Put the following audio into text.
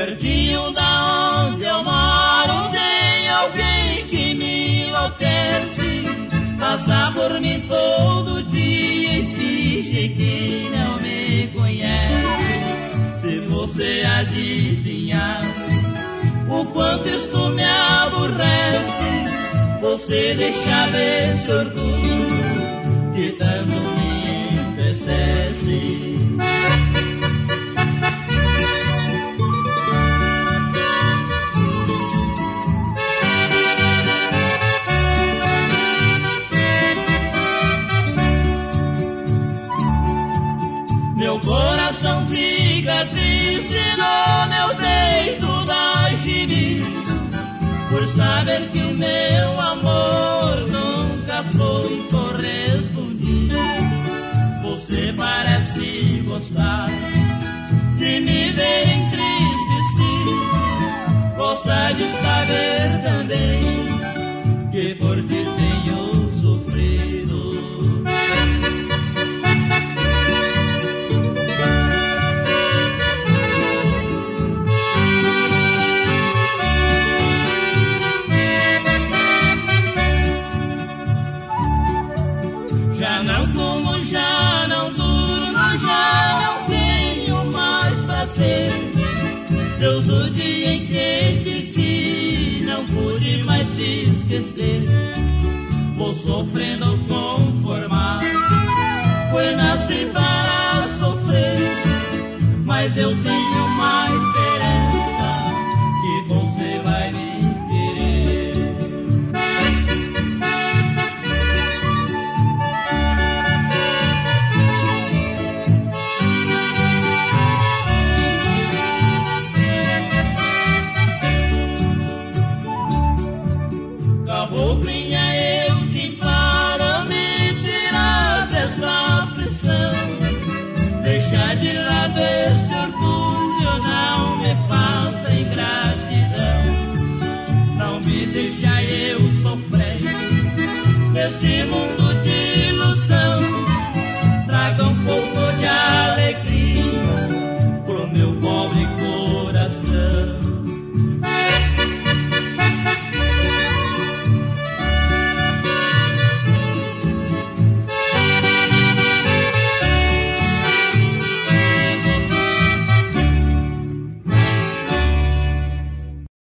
Pertinho da onde eu moro tem alguém que me enlouquece. Passa por mim todo dia e finge que não me conhece. Se você adivinhasse o quanto isto me aborrece, você deixava esse orgulho que tanto coração fica triste no meu peito da Por saber que o meu amor nunca foi correspondido. Você parece gostar de me ver entristecido Gosta de saber também que por ti tenho Já não como, já não durmo, já não tenho mais prazer. Deus o dia em que te vi, não pude mais te esquecer. Vou sofrendo conformado, pois nasci para sofrer. Mas eu tenho uma Nesse mundo